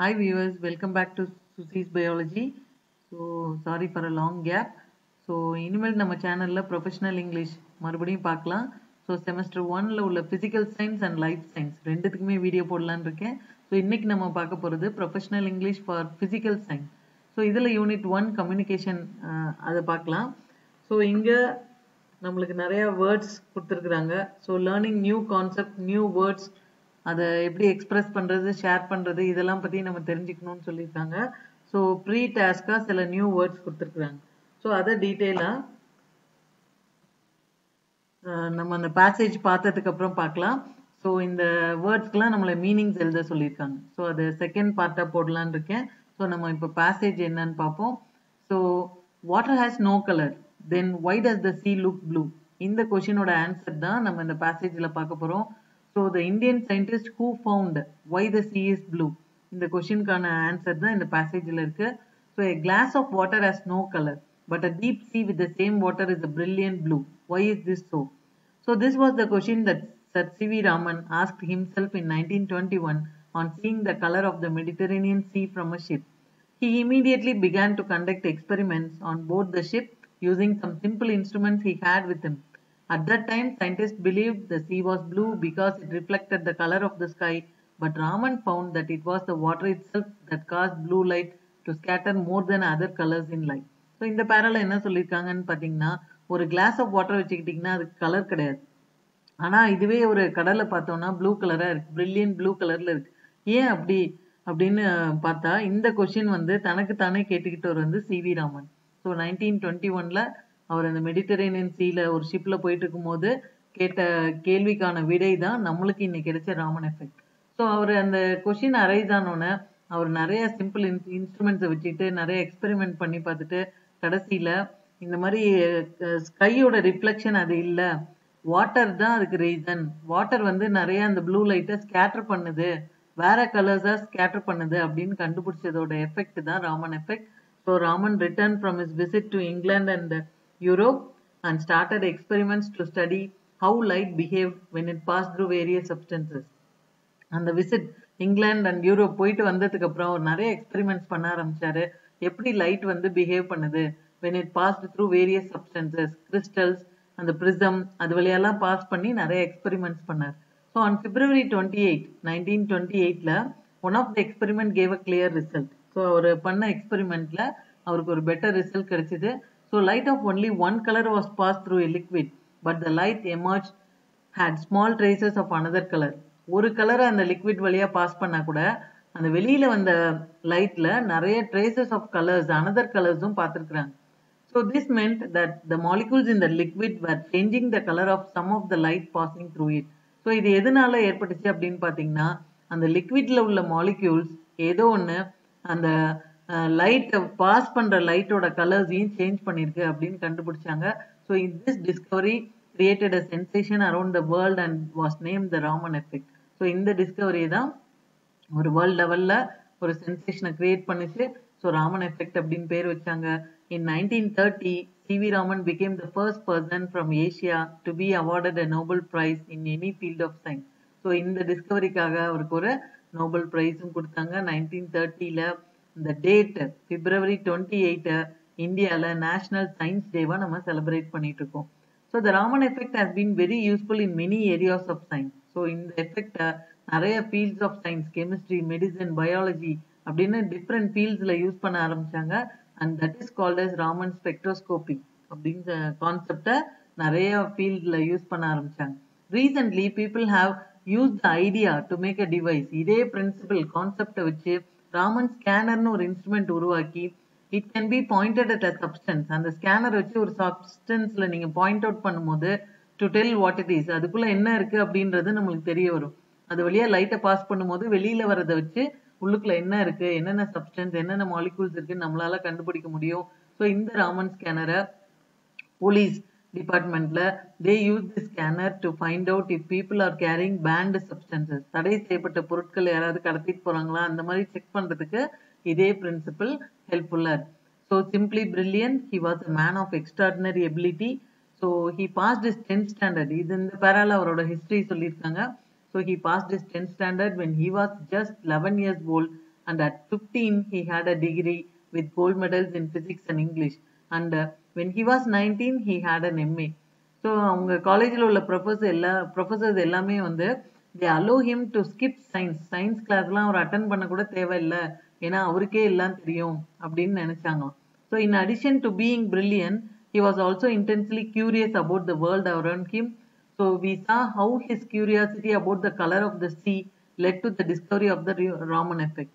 Hi viewers, welcome back to Susie's Biology. So sorry for a long gap so இனிமேல் நம்ம சேனலில் professional English மறுபடியும் பார்க்கலாம். So semester ஒன்ல உள்ள physical science and life science ரெண்டுத்துக்குமே வீடியோ போடலான்னு இருக்கேன். ஸோ இன்றைக்கி நம்ம பார்க்க போகிறது professional English for physical science so இதில் யூனிட் ஒன் கம்யூனிகேஷன் அதை பார்க்கலாம். ஸோ இங்கே நம்மளுக்கு நிறைய வேர்ட்ஸ் கொடுத்துருக்குறாங்க. So learning new concept new words அதை எப்படி எக்ஸ்பிரஸ் பண்ணுறது ஷேர் பண்ணுறது இதெல்லாம் பற்றி நம்ம தெரிஞ்சுக்கணும்னு சொல்லியிருக்காங்க. ஸோ ப்ரீ டாஸ்காக சில நியூ வேர்ட்ஸ் கொடுத்துருக்குறாங்க. ஸோ அதை டீட்டெயிலாக நம்ம அந்த பேசேஜ் பார்த்ததுக்கு அப்புறம் பார்க்கலாம். ஸோ இந்த வேர்ட்ஸ்க்கெலாம் நம்மளை மீனிங்ஸ் எழுத சொல்லியிருக்காங்க. ஸோ அது செகண்ட் பார்ட்டாக போடலான் இருக்கேன். ஸோ நம்ம இப்போ பேசேஜ் என்னன்னு பார்ப்போம். So water has no colour then why does the sea look blue இந்த கொஷினோட ஆன்சர் தான் நம்ம இந்த பேசேஜில் பார்க்க போகிறோம் so the Indian scientist who found why the sea is blue இந்த கொஷினுக்கான ஆன்சர் தான் இந்த பேசேஜில் இருக்கு so a glass of water has no color but a deep sea with the same water is a brilliant blue why is this so so this was the question that sir cv raman asked himself in 1921 on seeing the color of the mediterranean sea from a ship he immediately began to conduct experiments on board the ship using some simple instruments he had with him At that time scientists believed the sea was blue because it reflected the color of the sky. But raman found that it was the water itself that caused blue light to scatter more than other colors in light. So இந்த பேரல என்ன சொல்லியிருக்காங்கன்னு பார்த்தீங்கன்னா ஒரு class of water வச்சுக்கிட்டிங்கன்னா அது colour கிடையாது. ஆனால் இதுவே ஒரு கடலை பார்த்தோம்னா ப்ளூ கலராக இருக்கு. பிரில்லியன் ப்ளூ கலரில் இருக்கு. ஏன் அப்படி? அப்படின்னு பார்த்தா இந்த கொஷின் வந்து தனக்கு தானே கேட்டுக்கிட்டவர் வந்து C V Raman so nineteen twenty ஒன்ல அவர் அந்த மெடிட்டரேனியன் சீல ஒரு ஷிப்பில் போயிட்டு இருக்கும்போது கேட்ட கேள்விக்கான விடை தான் நம்மளுக்கு இன்னைக்கு கிடைச்ச ராமன் எஃபெக்ட் ஸோ அவர் அந்த கொஷின் அரைஸ் ஆனோன்னே அவர் நிறைய சிம்பிள் இன்ஸ்ட்ருமெண்ட்ஸை வச்சுட்டு நிறைய எக்ஸ்பெரிமெண்ட் பண்ணி பார்த்துட்டு கடைசியில் இந்த மாதிரி ஸ்கையோட ரிஃப்ளெக்ஷன் அது இல்லை. வாட்டர் தான் அதுக்கு ரீசன் வாட்டர் வந்து நிறைய அந்த ப்ளூ லைட்டை ஸ்கேட்டர் பண்ணுது. வேற கலர்ஸாக ஸ்கேட்டர் பண்ணுது அப்படின்னு கண்டுபிடிச்சதோட எஃபெக்ட் தான் Raman effect so Raman return from is visit to England and Europe and started experiments to study how light behave when it pass through various substances. அந்த விசிட் இங்கிலாந்து அண்ட் யூரோப் போயிட்டு வந்ததுக்கு அப்புறம் அவர் நிறைய experiments பண்ண ஆரம்பிச்சாரு. எப்படி light வந்து behave பண்ணுது when it pass through various substances crystals அந்த பிரிசம் அது வழியெல்லாம் பாஸ் பண்ணி நிறைய எக்ஸ்பெரிமெண்ட்ஸ் பண்ணார். So on February twenty eight nineteen twenty எயிட்ல one of the experiment gave a clear result so அவர் பண்ண எக்ஸ்பெரிமெண்ட்ல அவருக்கு ஒரு பெட்டர் ரிசல்ட் கிடைச்சிது. So light of only one colour was pass through a liquid but the light emerge had small traces of another colour ஒரு கலரை அந்த liquid வழியா pass பண்ணா கூட அந்த வெளியில வந்த லைட்ல நிறைய ட்ரேசஸ் ஆஃப் கலர்ஸ் அனதர் கலர்ஸும் பார்த்துருக்குறாங்க. So this meant that the molecules in the liquid were changing the colour of some of the light passing through it so இது எதனால ஏற்பட்டுச்சு அப்படின்னு பார்த்தீங்கன்னா அந்த லிக்விட்ல உள்ள மாலிக்யூல்ஸ் ஏதோ ஒன்று அந்த லைட்டை பாஸ் பண்ற லைட்டோட கலர்ஸையும் சேஞ்ச் பண்ணிருக்கு அப்படின்னு கண்டுபிடிச்சாங்க. So this discovery created a sensation around the world and was name the Raman effect so இந்த டிஸ்கவரி தான் ஒரு வேர்ல்ட் லெவல்ல ஒரு சென்சேஷனை கிரியேட் பண்ணிச்சு. ஸோ ராமன் எஃபெக்ட் அப்படின்னு பேர் வச்சாங்க. In nineteen thirty C V Raman became the first person from Asia to be awarded a Nobel prize in any field of science so இந்த டிஸ்கவரிக்காக அவருக்கு ஒரு நோபல் ப்ரைஸும் கொடுத்தாங்க. நைன்டீன் தேர்ட்டியில் இந்த டேட் பிப்ரவரி டுவெண்ட்டி எயிட்டு இந்தியாவில் நேஷனல் சயின்ஸ் டேவாக நம்ம செலிப்ரேட் பண்ணிட்டு இருக்கோம். So the Raman effect has been very useful in many areas of science so இந்த எஃபெக்டை நிறைய fields of science chemistry medicine biology அப்படின்னு டிஃப்ரெண்ட் ஃபீல்ட்ஸில் யூஸ் பண்ண ஆரம்பிச்சாங்க. And that is called as Raman spectroscopy அப்படிங்கிற கான்செப்டை நிறைய ஃபீல்டில் யூஸ் பண்ண ஆரம்பிச்சாங்க. Recently people have use the idea to make a device இதே பிரின்சிபல் கான்செப்டை வச்சு ராமன் ஸ்கேனர்னு ஒரு இன்ஸ்ட்ருமெண்ட் உருவாக்கி it can be pointed at a substance அந்த ஸ்கேனர் வச்சு ஒரு சப்ஸ்டன்ஸ்ல நீங்க பாயிண்ட் அவுட் பண்ணும்போது to tell what it is அதுக்குள்ள என்ன இருக்கு அப்படின்றது நம்மளுக்கு தெரிய வரும். அது வழியா லைட்டை பாஸ் பண்ணும்போது வெளியில வரதை வச்சு உள்ளுக்குள்ள என்ன இருக்கு என்னென்ன சப்ஸ்டன்ஸ் என்னென்ன மாலிகூல்ஸ் இருக்குன்னு நம்மளால கண்டுபிடிக்க முடியும். ஸோ இந்த ராமன் ஸ்கேனரை போலீஸ் டிபார்ட்மெண்ட்ல they use the scanner to find out if people are carrying banned substances தடை செய்யப்பட்ட பொருட்கள் யாராவது கடத்திட்டு போறாங்களா? அந்த மாதிரி செக் பண்றதுக்கு இதே பிரின்சிபல் ஹெல்ப்ஃபுல்லா இருக்கு. So simply brilliant he was a man of extraordinary ability so he passed his tenth standard இது இந்த பேரால அவரோட ஹிஸ்டரி சொல்லியிருக்காங்க. So he passed his tenth standard when he was just eleven years old and at fifteen he had a degree with gold medals in physics and English and when he was nineteen he had an MA so அவங்க காலேஜில் உள்ள professor எல்லா professors எல்லாமே வந்து they allow him to skip science science கிளாஸ்லாம் அவர் attend பண்ண கூட தேவையில்லை. ஏன்னா அவருக்கே எல்லாம் தெரியும் அப்படின்னு நினைச்சாங்களாம். So in addition to being brilliant he was also intensely curious about the world around him so we saw how his curiosity about the colour of the sea led to the discovery of the Raman effect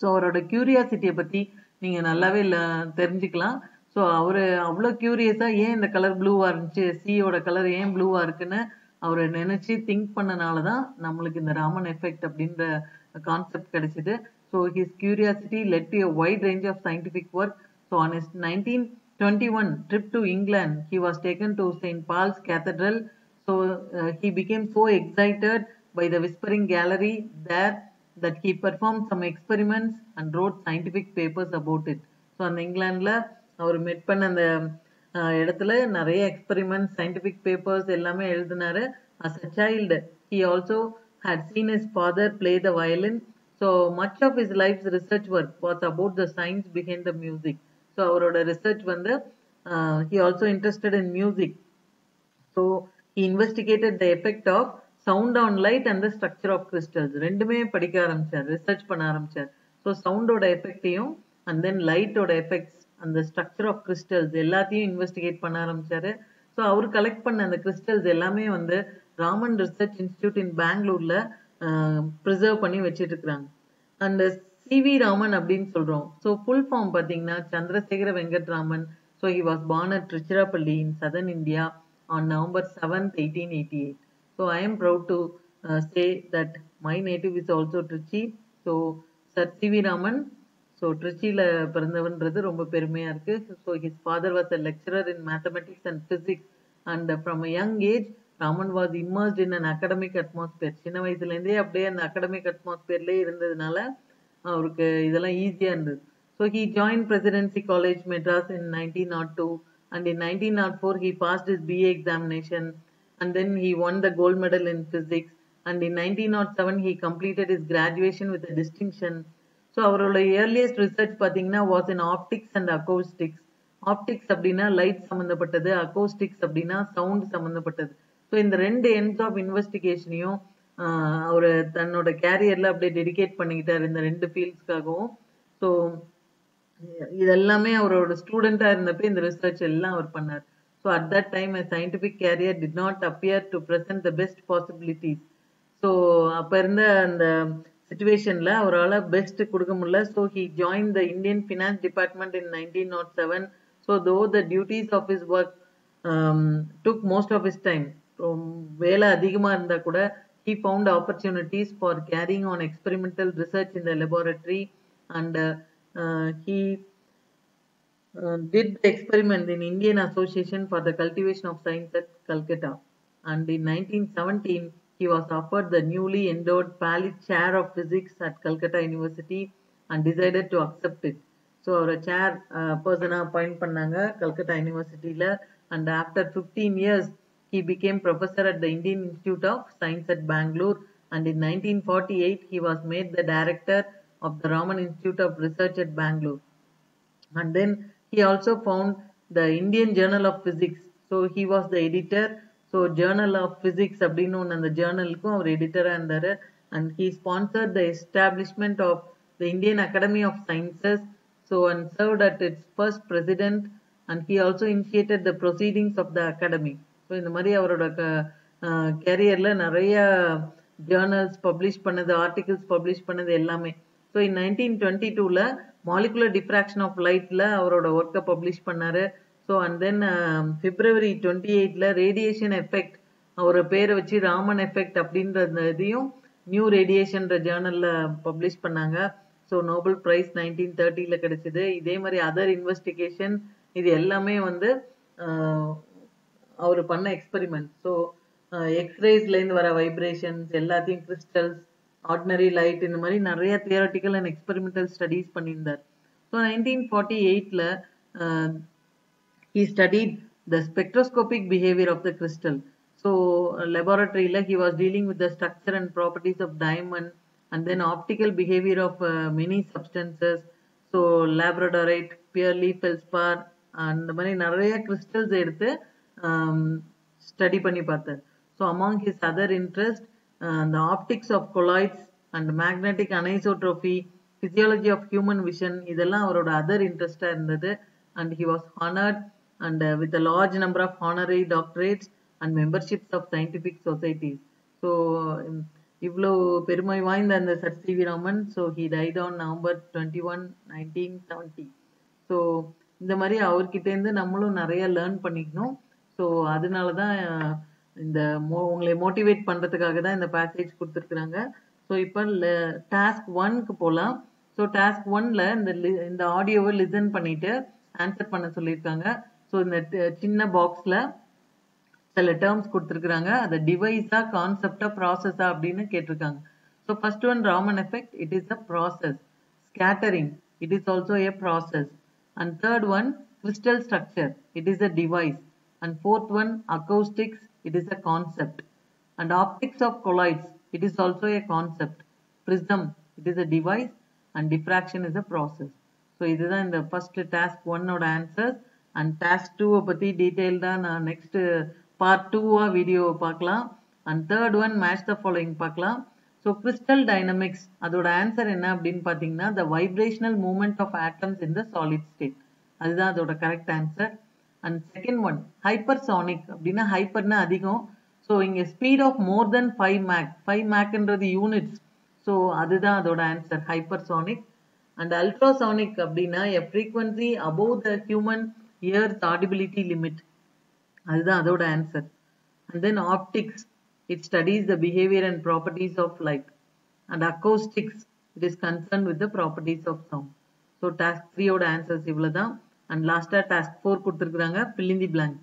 so அவரோட கியூரியாசிட்டியை பற்றி நீங்கள் நல்லாவே தெரிஞ்சுக்கலாம். So அவர் அவ்வளோ க்யூரியஸாக ஏன் இந்த colour ப்ளூவாக இருந்துச்சு? சியோட கலர் ஏன் ப்ளூவாக இருக்குன்னு அவர் நினச்சி திங்க் பண்ணனால தான் நம்மளுக்கு இந்த ராமன் எஃபெக்ட் அப்படின்ற கான்செப்ட் கிடைச்சிது. So his curiosity led to wide range of scientific work so on his nineteen twenty one trip to England he was taken to Saint Paul's cathedral so he became so excited by the whispering gallery there that he performed some experiments and wrote scientific papers about it so அந்த இங்கிலாண்டில் அவர் மெட் பண்ண அந்த இடத்துல நிறைய experiment scientific papers எல்லாமே எழுதினாரு. As a child he also had seen his father play the violin so much of his life research work was about the science behind the music so அவரோட ரிசர்ச் வந்து he also interested in music so he investigated the effect of sound on light and the structure of crystals ரெண்டுமே படிக்க ஆரம்பிச்சார் research பண்ண ஆரம்பிச்சார். So சவுண்டோட எஃபெக்டையும் and then லைட்டோட effects அந்த structure of crystals எல்லாத்தையும் இன்வெஸ்டிகேட் பண்ண ஆரம்பிச்சாரு. ஸோ அவர் கலெக்ட் பண்ண அந்த கிறிஸ்டல்ஸ் எல்லாமே வந்து ராமன் ரிசர்ச் இன்ஸ்டியூட் இன் பெங்களூர்ல ப்ரிசர்வ் பண்ணி வச்சிட்டு இருக்கிறாங்க அண்ட் சி வி ராமன் அப்படின்னு சொல்றோம். ஸோ ஃபுல் ஃபார்ம் பார்த்தீங்கன்னா Chandrasekhara Venkat Raman. So he was born at Trichirappalli in southern India on November seventh eighteen eighty eight so I am proud to say that my native is also Trichy so sir C V Raman so ட்ரிச்சியில் பிறந்தவன்றது ரொம்ப பெருமையாக இருக்குது so his father was a lecturer in mathematics and physics and from a young age Raman was immersed in an academic atmosphere சின்ன வயசுலேருந்தே அப்படியே அந்த academic அட்மாஸ்பியர்லேயே இருந்ததுனால அவருக்கு இதெல்லாம் ஈஸியாக இருந்தது. So he join presidency college Madras in nineteen not two and in nineteen not four he passed his BA examination and then won the the gold medal in physics. And in 1907 he completed completed his graduation with distinction so அவரோட earliest research பார்த்தீங்கன்னா was in optics and acoustics optics அப்படின்னா light சம்மந்தப்பட்டது acoustics அப்படின்னா sound சம்மந்தப்பட்டது so இந்த ரெண்டு ends of இன்வெஸ்டிகேஷனையும் அவர் தன்னோட கேரியரில் அப்படியே டெடிகேட் பண்ணிக்கிட்டார் இந்த ரெண்டு ஃபீல்ட்ஸ்க்காகவும் ஸோ இதெல்லாமே அவரோட ஸ்டூடெண்ட்டாக இருந்தப்போ இந்த ரிசர்ச் எல்லாம் அவர் பண்ணார். So at that time a scientific career did not appear to present the best possibilities. So அப்போ இருந்த அந்த சுச்சுவேஷனில் அவரால் பெஸ்ட் கொடுக்க முடியல so he join the Indian finance department in nineteen not seven so though the duties of his work took most of his time வேலை அதிகமாக இருந்தால் கூட he found opportunities for carrying on experimental research in the laboratory and he uh, did the experiment in Indian Association for the Cultivation of Science at Calcutta. And in 1917, he was offered the newly endowed Paley Chair of Physics at Calcutta University and decided to accept it. So அவரை chair பர்சனாக appoint பண்ணாங்க கல்கத்தா யூனிவர்சிட்டியில் and after fifteen years he became professor at the Indian Institute of Science at Bangalore and in nineteen forty eight he was made the director of the Raman Institute of Research at Bangalore and then he also found the Indian Journal of Physics. So he was the editor. So journal of physics அப்படின்னு ஒன்று அந்த ஜேர்னலுக்கும் அவர் எடிட்டராக இருந்தார். And he sponsor the establishment of the Indian academy of sciences so and served at its first president and he also initiated the proceedings of the academy so இந்த மாதிரி அவரோட கேரியரில் நிறைய ஜேர்னல்ஸ் பப்ளிஷ் பண்ணது ஆர்டிகிள்ஸ் பப்ளிஷ் பண்ணது எல்லாமே. So in nineteen twenty டூவில் molecular diffraction of லைட்டில் அவரோட ஒர்க்கை பப்ளிஷ் பண்ணார். So and then February twenty எயிட்டில் ரேடியேஷன் எஃபெக்ட் அவர் பேரை வச்சு ராமன் எஃபெக்ட் அப்படின்ற இதையும் நியூ ரேடியேஷன்ற ஜேர்னலில் பப்ளிஷ் பண்ணாங்க. ஸோ நோபல் ப்ரைஸ் நைன்டீன் தேர்ட்டியில் கிடைச்சிது. இதே மாதிரி அதர் இன்வெஸ்டிகேஷன் இது எல்லாமே வந்து அவர் பண்ண எக்ஸ்பெரிமெண்ட் ஸோ எக்ஸ்ரேஸ்லேருந்து வர வைப்ரேஷன்ஸ் எல்லாத்தையும் கிறிஸ்டல்ஸ் ஆர்டினரி லைட் இந்த மாதிரி நிறைய தியரட்டிக்கல் அண்ட் எக்ஸ்பெரிமெண்டல் ஸ்டடீஸ் பண்ணியிருந்தார். ஸோ நைன்டீன் ஃபார்ட்டி எயிட்டில் he studied the spectroscopic behaviour of the crystal so லெபார்டரியில் he was dealing with the structure and properties of diamond and then optical behavior of uh, many substances so labradorite purely feldspar அந்த மாதிரி நிறைய crystals எடுத்து study பண்ணி பார்த்தார் so among his other interest the optics of colloids and magnetic anisotropy physiology of human vision இதெல்லாம் அவரோட other இன்ட்ரெஸ்டா இருந்தது and he was honored And uh, with a large number of honorary doctorates and memberships of scientific societies. So um, இவ்வளோ பெருமை வாய்ந்த அந்த sir C V Raman. So he died on November twenty one nineteen seventy so இந்த மாதிரி அவர்கிட்டேருந்து நம்மளும் நிறைய learn பண்ணிக்கணும். So அதனால தான் uh, இந்த மோ உங்களை மோட்டிவேட் பண்ணுறதுக்காக தான் இந்த பேக்கேஜ் கொடுத்துருக்குறாங்க. ஸோ இப்போ டாஸ்க் ஒன்க்கு போகலாம் ஸோ டாஸ்க் ஒன்ல இந்த இந்த ஆடியோவை லிசன் பண்ணிட்டு ஆன்சர் பண்ண சொல்லியிருக்காங்க. ஸோ இந்த சின்ன பாக்ஸில் சில டேர்ம்ஸ் கொடுத்துருக்குறாங்க. அதை டிவைஸா கான்செப்டா ப்ராசஸா அப்படின்னு கேட்டிருக்காங்க. So first one Raman effect it is a process scattering it is also a process and third one crystal structure it is a device and fourth one acoustics it is a concept and optics of colloids it is also a concept prism it is a device and diffraction is a process so இதுதான் இந்த first task ஒன்னோட answers and task டூவை பற்றி டீட்டெயில்டாக நான் next part டூவாக வீடியோவை பார்க்கலாம். And third one match the following பார்க்கலாம். ஸோ கிறிஸ்டல் டைனமிக்ஸ் அதோட ஆன்சர் என்ன அப்படின்னு பார்த்தீங்கன்னா the vibrational movement of atoms in the solid state அதுதான் அதோட correct answer and second one hypersonic அப்படின்னா ஹைப்பர்னா அதிகம். ஸோ இங்கே speed of more then five Mach five மேக்ன்றது units so அதுதான் அதோட answer hypersonic and ultrasonic அப்படின்னா a frequency above the human years audibility limit அதுதான் அதோட answer and then optics it studies the behaviour and properties of light and acoustics it is concern with the properties of sound so task த்ரீயோட answers இவ்வளோ தான் and லாஸ்ட்டாக task four கொடுத்துருக்குறாங்க fill in the blank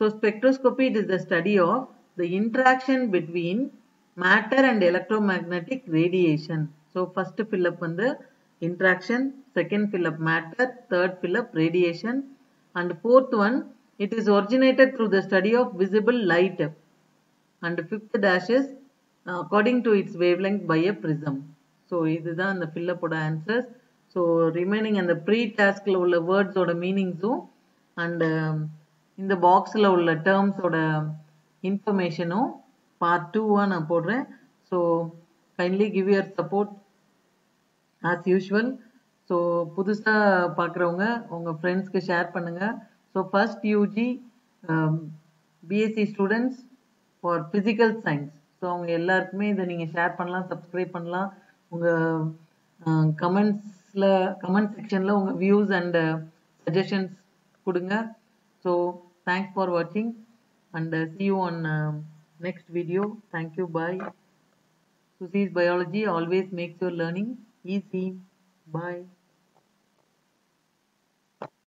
so spectroscopy it is the study of the interaction between matter and electromagnetic radiation so first fill up வந்து interaction second fill up matter third fill up radiation and fourth one it is originated through the study of visible light and fifth dash is uh, according to its wavelength by a prism so இதுதான் அந்த fill up ஓட answers so remaining அந்த pre taskல உள்ள words ஓட meanings-உம் and um, இந்த பாக்ஸில் உள்ள டேர்ம்ஸோட இன்ஃபர்மேஷனும் part டூவாக நான் போடுறேன் so kindly give your support as usual So புதுசாக பார்க்குறவங்க உங்கள் ஃப்ரெண்ட்ஸ்க்கு ஷேர் பண்ணுங்கள் so first UG BSc students for physical science so அவங்க எல்லாருக்குமே இதை நீங்கள் ஷேர் பண்ணலாம் சப்ஸ்கிரைப் பண்ணலாம். உங்கள் கமெண்ட்ஸில் கமெண்ட் செக்ஷனில் உங்கள் வியூஸ் அண்ட் சஜஷன்ஸ் கொடுங்க. ஸோ தேங்க்ஸ் ஃபார் வாட்சிங் and see you on next video thank you bye Susie's biology always makes your learning easy. Bye.